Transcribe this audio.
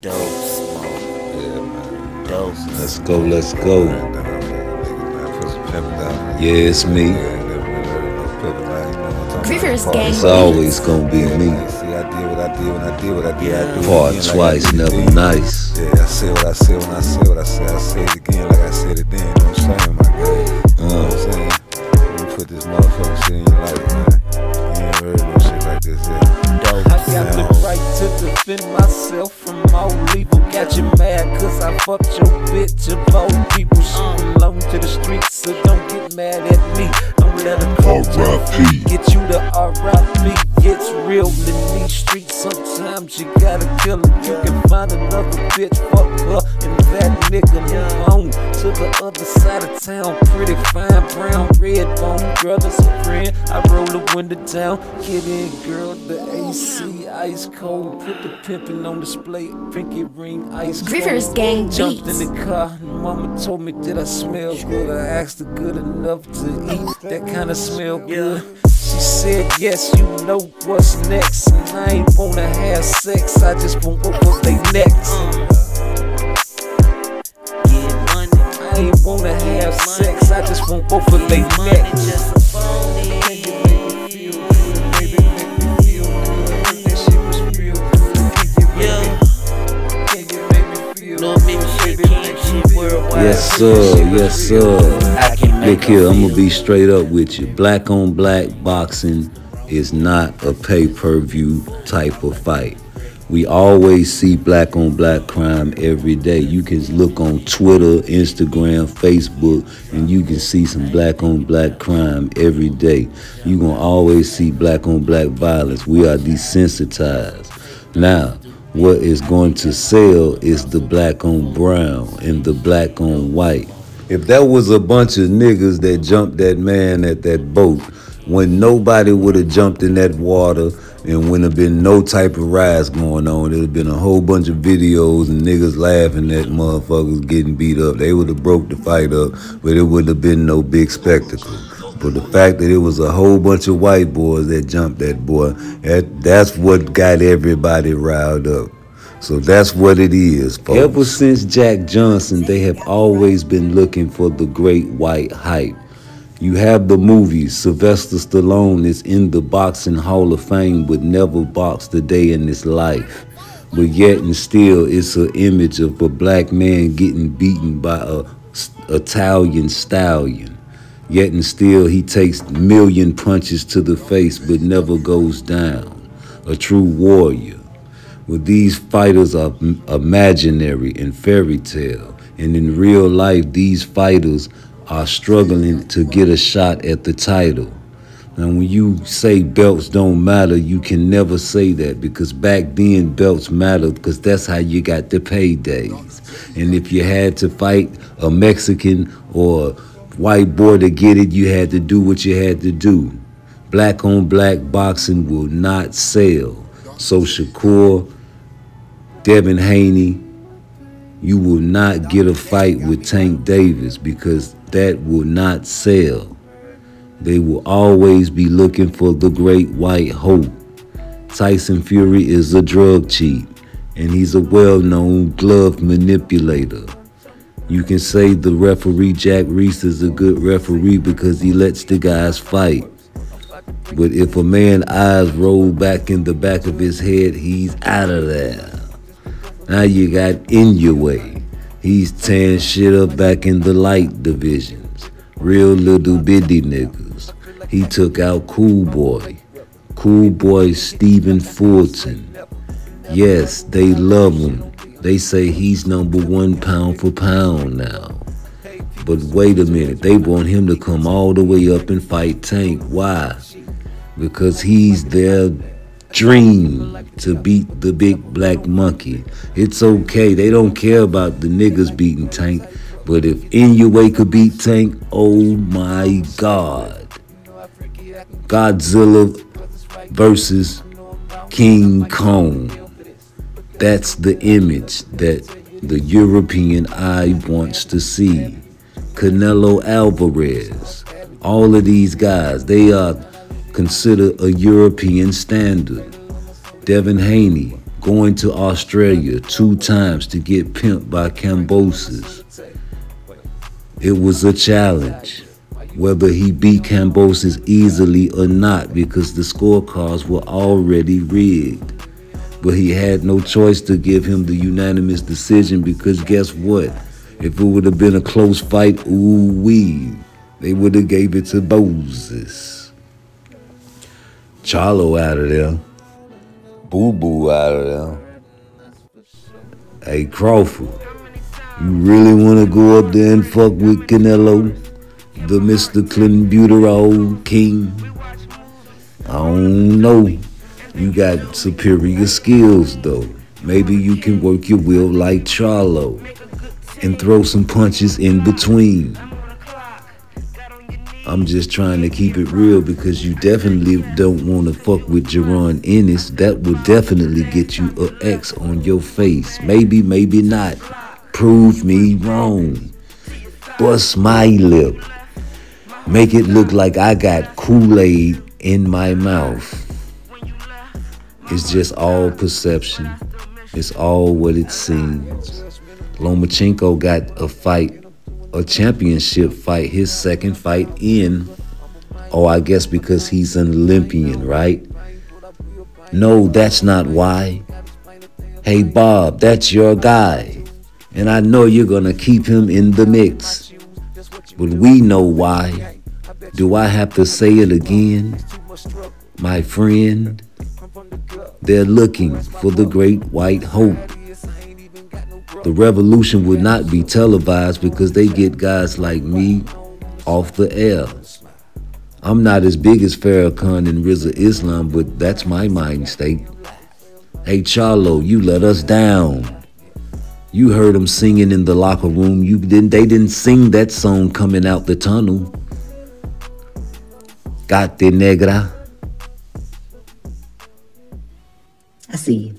Dope smoke. Yeah, man. Dope. Let's go, let's go. Yeah, it's me. Rivers Gang. It's always gonna be me. See, I did what I did when I did what I did. I do Part again twice, did never then. nice. Yeah, I said what I said when I said what I said. I said it again like I said it then. You know what I'm saying, my guy? You know what I'm uh. saying? Let me put this motherfucking shit in your life, man. You ain't heard no shit like this yet. Dope. I got the right to defend myself I fucked your bitch of all people. She uh. belong to the streets, so don't get mad at me. Don't let her come to Get you the R.I.P. It's real in these streets. Sometimes you gotta kill her. You can find another bitch, fuck her, and that nigga move on to the other side of town. Pretty fine, brown, red bone, brother's a friend. I roll the window down, get in, girl. The AC ice cold. Put the pimpin' on display, pinky ring ice cold. Rivers Gang Jumped Beats. in the car, and mama told me did I smell good. I asked her good enough to eat. That kind of smell good. She said yes, you know what's next. And I ain't wanna have sex, I just want what was they next. Get money. I ain't wanna have sex, I just want both of they Money necks. just a phony. Can you make me feel good? Baby, make me feel good. That shit was real good. Can you Yeah. make me, can you make me feel No maybe shit Baby, king, make me shit feel worldwide. Yes, sir. Yes, sir. I can make Look here, her I'm gonna be straight up with you. Black on black boxing is not a pay per view type of fight. We always see black on black crime every day. You can look on Twitter, Instagram, Facebook, and you can see some black on black crime every day. You're gonna always see black on black violence. We are desensitized. Now, what is going to sell is the black on brown and the black on white. If that was a bunch of niggas that jumped that man at that boat, when nobody would have jumped in that water and when have been no type of rise going on, it'd have been a whole bunch of videos and niggas laughing at motherfuckers getting beat up. They would have broke the fight up, but it wouldn't have been no big spectacle. But the fact that it was a whole bunch of white boys that jumped that boy, that, that's what got everybody riled up. So that's what it is, folks. Ever since Jack Johnson, they have always been looking for the great white hype. You have the movies. Sylvester Stallone is in the Boxing Hall of Fame, but never boxed a day in his life. But yet and still, it's an image of a black man getting beaten by a Italian stallion. Yet and still, he takes million punches to the face, but never goes down. A true warrior. Well, these fighters are imaginary and fairy tale. And in real life, these fighters are struggling to get a shot at the title. Now, when you say belts don't matter, you can never say that because back then belts mattered because that's how you got the paydays. And if you had to fight a Mexican or white boy to get it, you had to do what you had to do. Black on black boxing will not sell. So Shakur, Devin Haney, you will not get a fight with Tank Davis because that will not sell. They will always be looking for the great white hope. Tyson Fury is a drug cheat, and he's a well known glove manipulator. You can say the referee Jack Reiss is a good referee because he lets the guys fight. But if a man's eyes roll back in the back of his head, he's out of there. Now you got Inoue. He's tearing shit up back in the light divisions. Real little bitty niggas. He took out Cool Boy. Cool Boy Stephen Fulton. Yes, they love him. They say he's number one pound for pound now. But wait a minute, they want him to come all the way up and fight Tank. Why? Because he's their dream to beat the big black monkey. It's okay. They don't care about the niggas beating Tank. But if Inoue could beat Tank, oh my God. Godzilla versus King Kong. That's the image that the European eye wants to see. Canelo Alvarez. All of these guys, they are considered a European standard. Devin Haney, going to Australia two times to get pimped by Kambosos. It was a challenge, whether he beat Kambosos easily or not, because the scorecards were already rigged. But he had no choice to give him the unanimous decision because guess what? If it would have been a close fight, ooh wee, they would have gave it to Moses. Charlo out of there. Boo Boo out of there. Hey Crawford, you really want to go up there and fuck with Canelo, the Mr. Clenbuterol King? I don't know. You got superior skills though. Maybe you can work your will like Charlo and throw some punches in between. I'm just trying to keep it real because you definitely don't want to fuck with Jaron Ennis. That will definitely get you a X on your face. Maybe, maybe not. Prove me wrong. Bust my lip. Make it look like I got Kool-Aid in my mouth. It's just all perception. It's all what it seems. Lomachenko got a fight a championship fight, his second fight in. Oh, I guess because he's an Olympian, right? No, that's not why. Hey, Bob, that's your guy. And I know you're going to keep him in the mix. But we know why. Do I have to say it again? My friend, they're looking for the great white hope. The revolution would not be televised because they get guys like me off the air. I'm not as big as Farrakhan and Rizza Islam, but that's my mind state. Hey Charlo, you let us down. You heard them singing in the locker room. You didn't they didn't sing that song coming out the tunnel. Gate negra. I see you.